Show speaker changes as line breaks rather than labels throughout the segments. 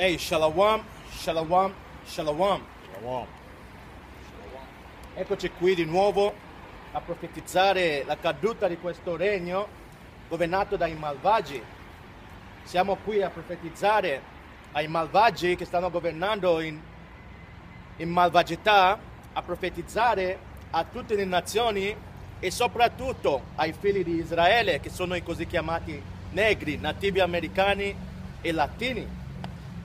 Ehi, shalom, shalom, shalom. Eccoci qui di nuovo a profetizzare la caduta di questo regno governato dai malvagi. Siamo qui a profetizzare ai malvagi che stanno governando in, in malvagità, a profetizzare a tutte le nazioni e soprattutto ai figli di Israele che sono i così chiamati negri, nativi americani e latini.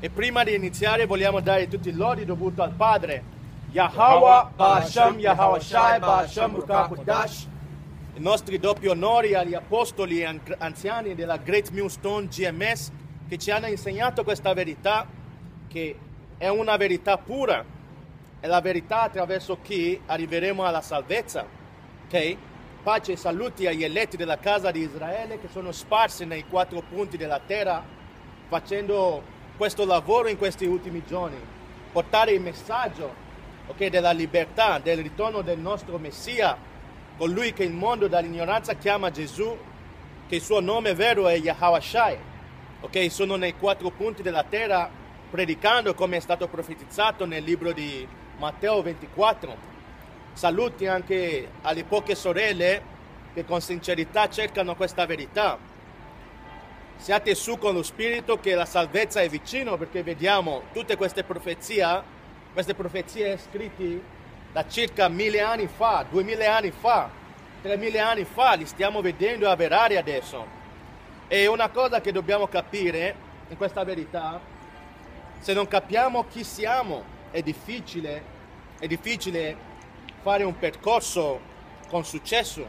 E prima di iniziare vogliamo dare tutti i lodi dovuti al Padre, Yahweh, Ba'asham, Yahweh Shai, Ba'asham, Rukakudash, i nostri doppi onori agli apostoli e anziani della Great Millstone GMS che ci hanno insegnato questa verità che è una verità pura, è la verità attraverso cui arriveremo alla salvezza. Ok? Pace e saluti agli eletti della casa di Israele che sono sparsi nei quattro punti della terra facendo questo lavoro in questi ultimi giorni, portare il messaggio okay, della libertà, del ritorno del nostro Messia, colui che il mondo dall'ignoranza chiama Gesù, che il suo nome vero è Yahweh Shai. Okay, sono nei quattro punti della terra predicando come è stato profetizzato nel libro di Matteo 24. Saluti anche alle poche sorelle che con sincerità cercano questa verità siate su con lo spirito che la salvezza è vicino perché vediamo tutte queste profezie, queste profezie scritte da circa mille anni fa, duemila anni fa, tremila anni fa, li stiamo vedendo avverare adesso. E una cosa che dobbiamo capire in questa verità, se non capiamo chi siamo, è difficile, è difficile fare un percorso con successo.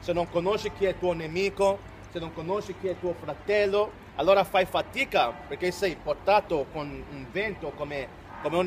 Se non conosci chi è tuo nemico, se non conosci chi è tuo fratello, allora fai fatica perché sei portato con un vento come, come una